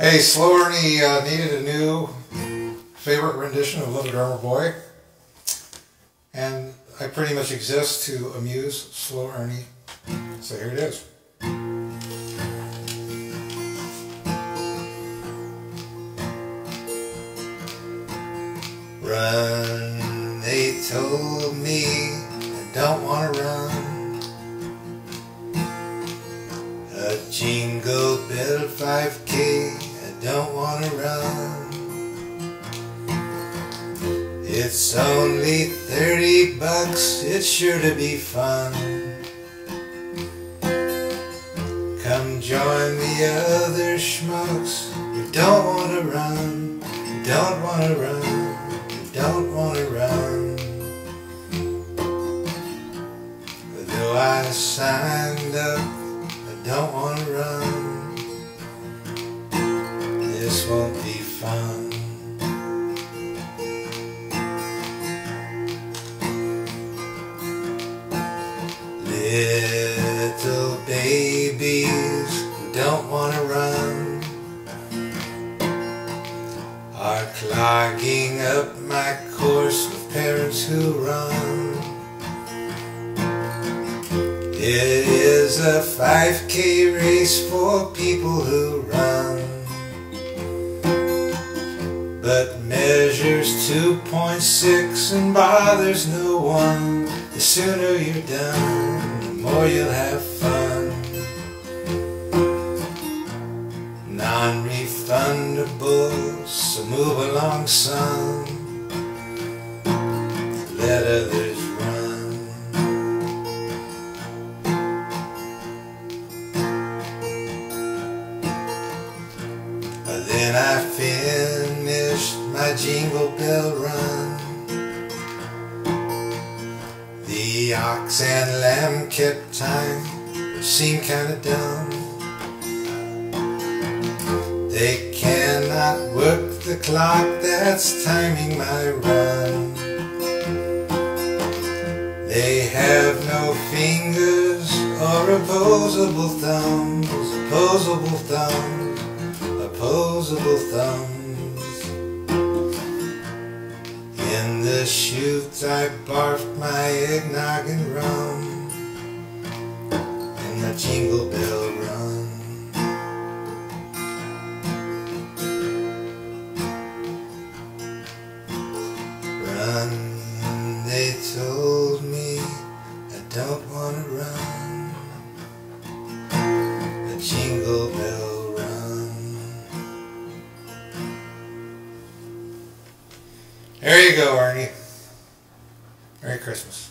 Hey, Slow Ernie uh, needed a new favorite rendition of Little Drummer Boy. And I pretty much exist to amuse Slow Ernie. So here it is. Run, they told me I don't want to run. A jingle bell 5k It's only 30 bucks, it's sure to be fun. Come join the other schmucks. Who don't want to run, who don't want to run, who don't want to run. Though I signed up, I don't want to run clogging up my course with parents who run. It is a 5k race for people who run but measures 2.6 and bothers no one. The sooner you're done, the more you'll have fun. Non-refundable, so move along, son. Let others run. Then I finished my jingle bell run. The ox and lamb kept time, seemed kinda dumb. The clock that's timing my run. They have no fingers or opposable thumbs, opposable thumbs opposable thumbs. In the chute I barfed my eggnog and rum bell run. There you go, Ernie. Merry Christmas.